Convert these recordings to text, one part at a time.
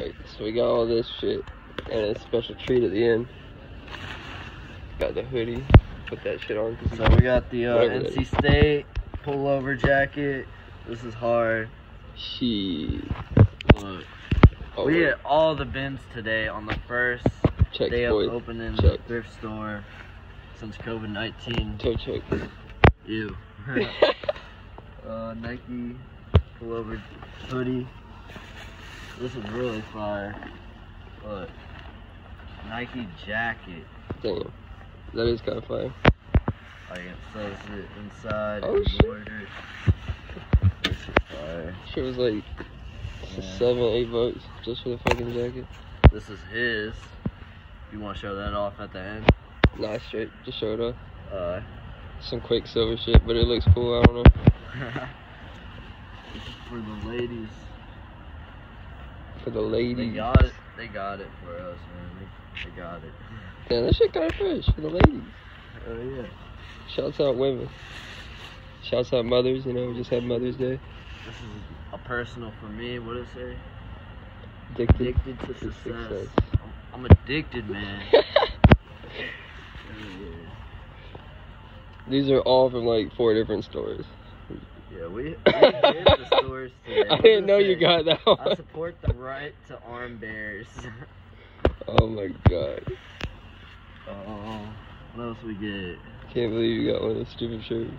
Alright, so we got all this shit and a special treat at the end. Got the hoodie. Put that shit on. So we got the uh, NC State pullover jacket. This is hard. She. Look, Oh, we hit all the bins today on the first check, day of opening the thrift store since COVID 19. Toe check. Ew. uh, Nike pullover hoodie. This is really fire. Look. Nike jacket. Damn. That is kind of fire. Like it says it inside. Oh, shit. This is fire. Shit was like Yeah. seven, eight bucks just for the fucking jacket. This is his. You want to show that off at the end? Nah, straight. Just show it off. Uh, Some Quiksilver shit, but it looks cool. I don't know. this is for the ladies. For the ladies. They got it. They got it for us, man. They, they got it. Damn, that shit kind of fresh for the ladies. Oh yeah. Shouts out women. Shouts out mothers. You know, we just had Mother's Day. This is a personal for me. What did it say? Addicted. Addicted to success. success. I'm, I'm addicted, man. Oh, yeah. These are all from like four different stores. Yeah, we, we the stores today. I didn't know you got that I support the right to arm bears. Oh my god. Oh, what else we get? Can't believe you got one of those stupid shirts.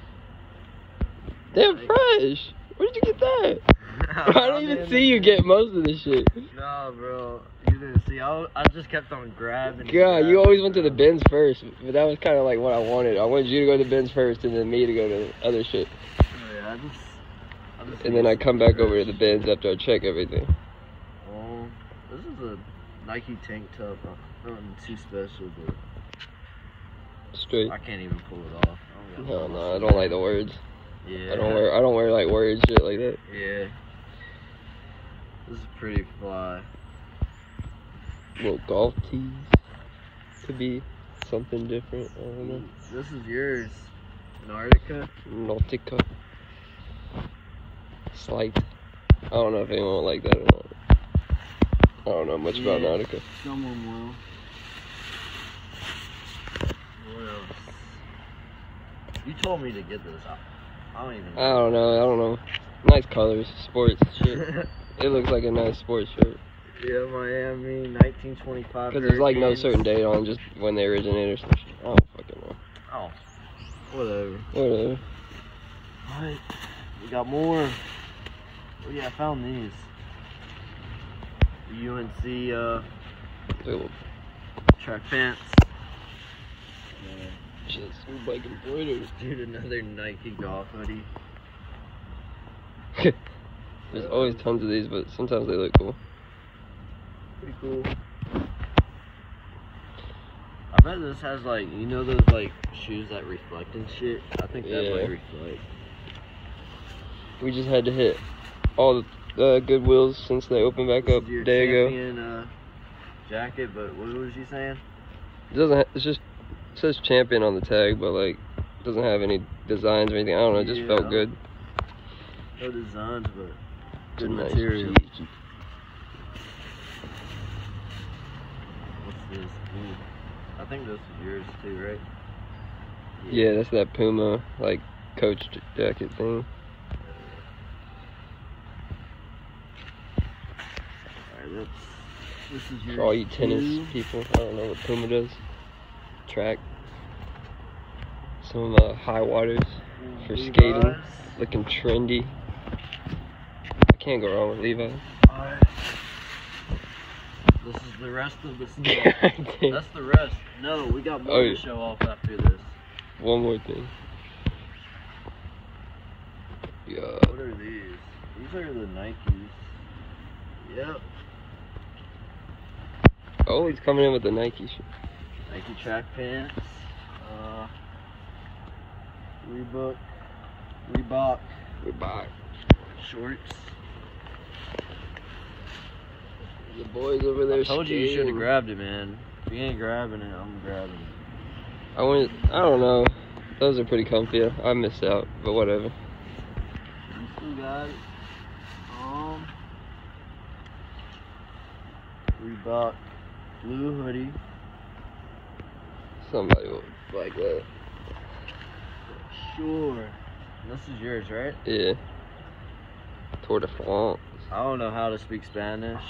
Damn fresh! Where did you get that? I don't even see you get most of this shit. No, bro. You didn't see. I, I just kept on grabbing. God, you always went to the bins first, but that was kind of like what I wanted. I wanted you to go to the bins first, and then me to go to the other shit, I just. I just and then I come back over to the bins after I check everything. Oh, this is a Nike tank top. Nothing too special, but Straight. I can't even pull it off. I don't No, no no, I don't like the words. Yeah. I don't wear. I don't wear like word shit like that. Yeah. This is pretty fly. Little golf tees. Could be something different. I don't know. This is yours, Nautica. Nautica. I don't know if anyone would like that or not. I don't know much about Yeah. Nautica. Someone will. You told me to get this. I, I don't even. I don't know. I don't know. Nice colors, sports shit. it looks like a nice sports shirt. yeah, Miami, 1925. Because there's like no certain date on, just when they originated or some shit. I don't fucking know. Oh, whatever. Whatever. Alright, we got more. Oh yeah, I found these. The UNC uh, Little track pants. shit, some like embroidered. Dude, another Nike golf hoodie. There's always tons of these, but sometimes they look cool. Pretty cool. I bet this has like, you know those like shoes that reflect and shit? I think that Yeah. might reflect. We just had to hit all the uh, Goodwills since they opened back up a your day ago. uh, jacket, but what was you saying? It doesn't. Ha- it's just it says champion on the tag, but like doesn't have any designs or anything. I don't know. It just Yeah. felt good. No designs, but good nice material. What's this? Ooh. I think this is yours too, right? Yeah, that's that Puma like coach jacket thing. Alright, that's this is yours For all you tennis too. people, I don't know what Puma does. Track. Some uh, high waters, for Levi's. skating. looking trendy. I can't go wrong with Levi. This is the rest of the snow. That's the rest. No, we got more Oh, to show off after this. One more thing. Yeah. What are these? These are the Nikes. Yep. Oh, he's coming in with the Nike shit. Nike track pants. Uh, Reebok. Reebok We're shorts. The boys over there. I told you you should have grabbed it, man. If you ain't grabbing it, I'm grabbing it. I went. I don't know. Those are pretty comfy. I missed out, but whatever. You still got it. Um. Reebok blue hoodie. Somebody will like that. Sure. This is yours, right? Yeah. Tour de France. I don't know how to speak Spanish.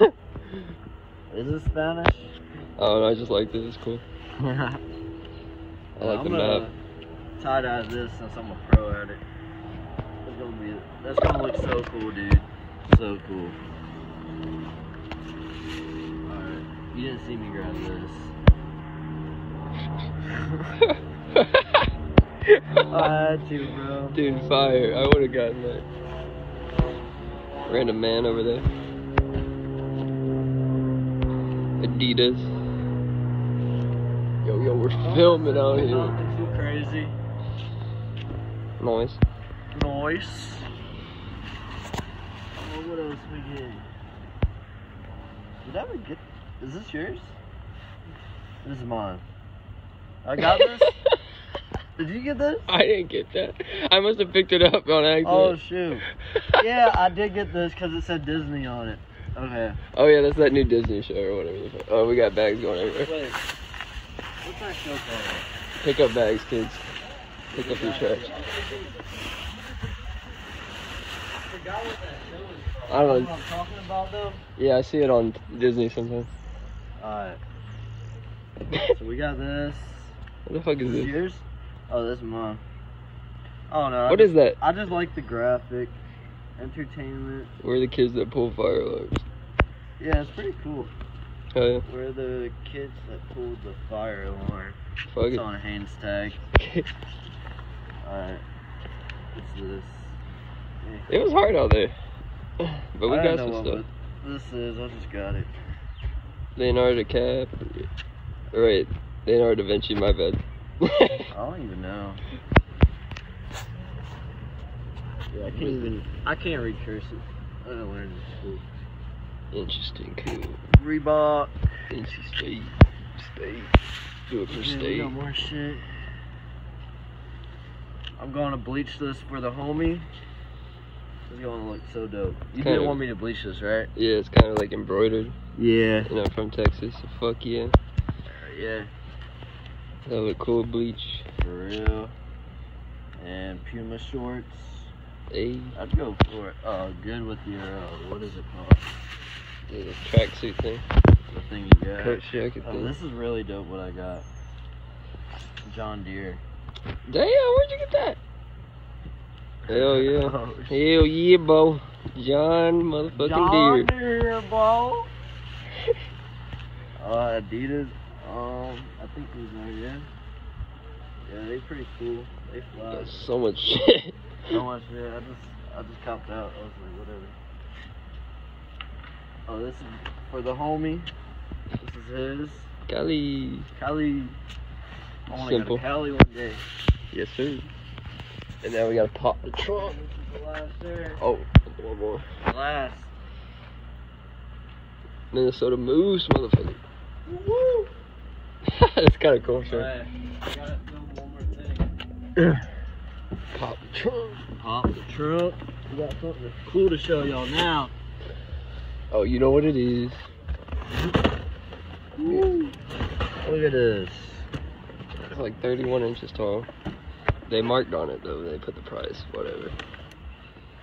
Is it Spanish? Oh, no, I just like this. It's cool. I like I'm the map. Tie dye this since I'm a pro at it. That's gonna be. That's gonna look so cool, dude. So cool. You didn't see me grab this. I had to, bro. Dude, fire. I would have gotten that. Random man over there. Adidas. Yo, yo, we're oh, filming out here. Nothing too crazy. Noise. Noise. Oh, what else we get? Did I ever get? Is this mm-hmm. yours? This is mine. I got this. Did you get this? I didn't get that. I must have picked it up on accident. Oh shoot. Yeah, I did get this because it said Disney on it. Okay. Oh yeah, that's that new Disney show or whatever. Oh, we got bags going everywhere. Wait. What's that show called? Pick up bags, kids. Pick up your trash. I forgot what that show is I don't What know. I'm talking about though. Yeah, I see it on Disney sometimes. Alright. So we got this. What the fuck is Is this yours? Oh, this is mine. Oh no. What is that? I just like the graphic, entertainment. We're the kids that pull fire alarms. Yeah, it's pretty cool. Oh yeah. We're the kids that pulled the fire alarm. Fuck It's it. on a Hanes tag. Alright. What's this? it was hard out there. But we I got some stuff. what This is. I just got it. Leonardo DiCaprio. Right. Leonardo da Vinci, my bad. I don't even know. Yeah, I can't even. I can't read cursive. I didn't learn in school. Interesting, cool. Reebok. NC State. State. Do it for Yeah, we state. got more shit. I'm going to bleach this for the homie. It's going to look so dope. You Kinda. didn't want me to bleach this, right? Yeah, it's kind of like embroidered. Yeah. You know, from Texas. So fuck yeah. Yeah. That look cool, bleach. For real. And Puma shorts. Hey, I'd go for it. Uh, good with your, uh, what is it called? the tracksuit thing. The thing you got. Coach jacket Oh, thing. this is really dope what I got. John Deere. Damn, where'd you get that? Hell yeah. Oh, Hell yeah, Bo. John motherfucking John Deere. Deere, bro. Uh, Adidas. Um, I think these are yeah. Yeah, they pretty cool. They fly. Got so much shit. So much shit. I just, I just copped out. I was like, whatever. Oh, this is for the homie. This is his. Golly. Cali. I want to go Simple. to Cali one day. Yes, sir. And now we gotta pop the trunk. This is the last. Oh, one more. Last. Minnesota Moose, motherfucker. Woo! That's kind of cool, sure. Alright, I gotta film one thing. Pop the trunk. Pop the trunk. We got something cool to show y'all now. Oh, you know what it is. Look at this. It's like 31 inches tall. They marked on it though. They put the price, whatever.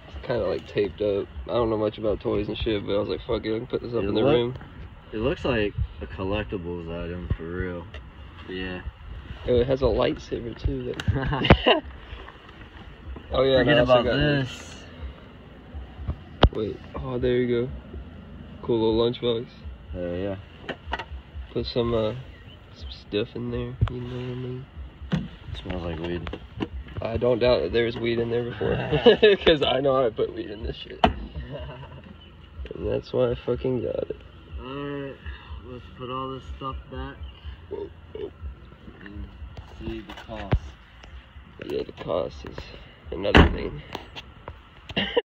It's kind of like taped up. I don't know much about toys and shit, but I was like, fuck it, I can put this up in the room. It looks like a collectibles item for real. Yeah. Oh, it has a lightsaber too. That... oh yeah, I Forget also about got this. Wait, oh there you go. Cool little lunchbox. Oh yeah. Put some uh some stuff in there. You know what I mean? smells like weed. I don't doubt that there's weed in there before, because I know I put weed in this shit, and that's why I fucking got it. Let's put all this stuff back and see the cost. Yeah, the cost is another thing.